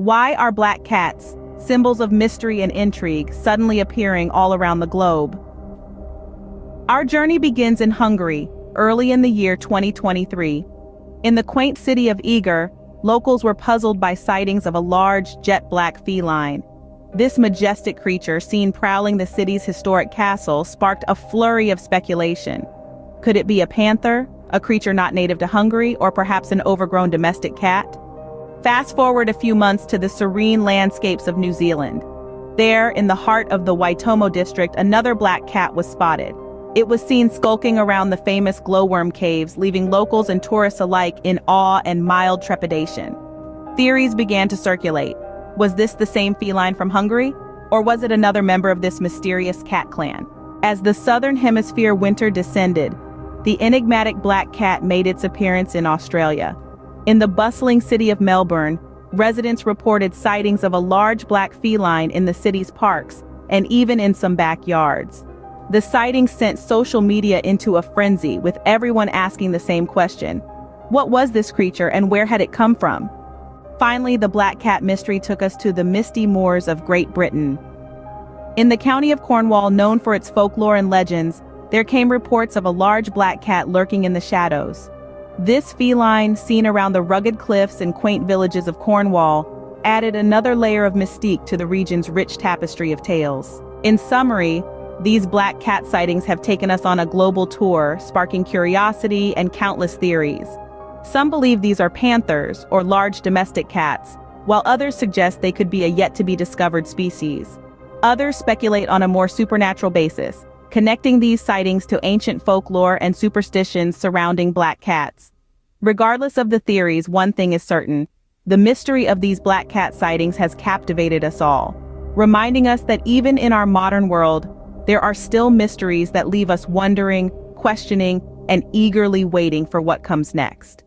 Why are black cats, symbols of mystery and intrigue, suddenly appearing all around the globe? Our journey begins in Hungary, early in the year 2023. In the quaint city of Eger, locals were puzzled by sightings of a large, jet-black feline. This majestic creature, seen prowling the city's historic castle, sparked a flurry of speculation. Could it be a panther, a creature not native to Hungary, or perhaps an overgrown domestic cat? Fast forward a few months to the serene landscapes of New Zealand. There, in the heart of the Waitomo district, another black cat was spotted. It was seen skulking around the famous glowworm caves, leaving locals and tourists alike in awe and mild trepidation. Theories began to circulate. Was this the same feline from Hungary? Or was it another member of this mysterious cat clan? As the southern hemisphere winter descended, the enigmatic black cat made its appearance in Australia. In the bustling city of Melbourne, residents reported sightings of a large black feline in the city's parks and even in some backyards. The sightings sent social media into a frenzy with everyone asking the same question. What was this creature and where had it come from? Finally, the black cat mystery took us to the misty moors of Great Britain. In the county of Cornwall known for its folklore and legends, there came reports of a large black cat lurking in the shadows. This feline, seen around the rugged cliffs and quaint villages of Cornwall, added another layer of mystique to the region's rich tapestry of tales. In summary, these black cat sightings have taken us on a global tour, sparking curiosity and countless theories. Some believe these are panthers, or large domestic cats, while others suggest they could be a yet-to-be-discovered species. Others speculate on a more supernatural basis, connecting these sightings to ancient folklore and superstitions surrounding black cats. Regardless of the theories, one thing is certain. The mystery of these black cat sightings has captivated us all, reminding us that even in our modern world, there are still mysteries that leave us wondering, questioning, and eagerly waiting for what comes next.